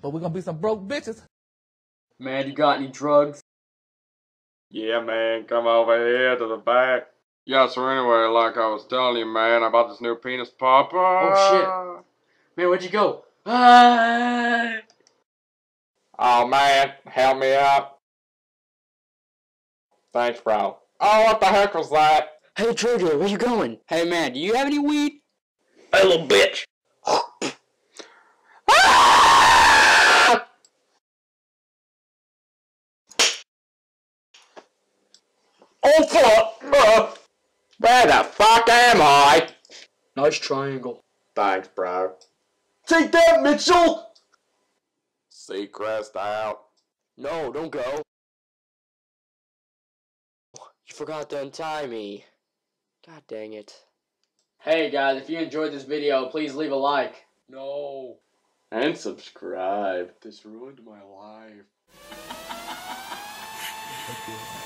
But we're gonna be some broke bitches. Man, you got any drugs? Yeah, man, come over here to the back. Yeah, so anyway, like I was telling you, man, about this new penis popper. Oh, shit. Man, where'd you go? Ah! Oh, man, help me out. Thanks, bro. Oh, what the heck was that? Hey, Jojo, where you going? Hey, man, do you have any weed? Hey, little bitch. Oh, fuck. Where the fuck am I? Nice triangle. Thanks, bro. Take that, Mitchell! Seacrest out. No, don't go. You forgot to untie me. God dang it. Hey guys, if you enjoyed this video, please leave a like. No. And subscribe. This ruined my life.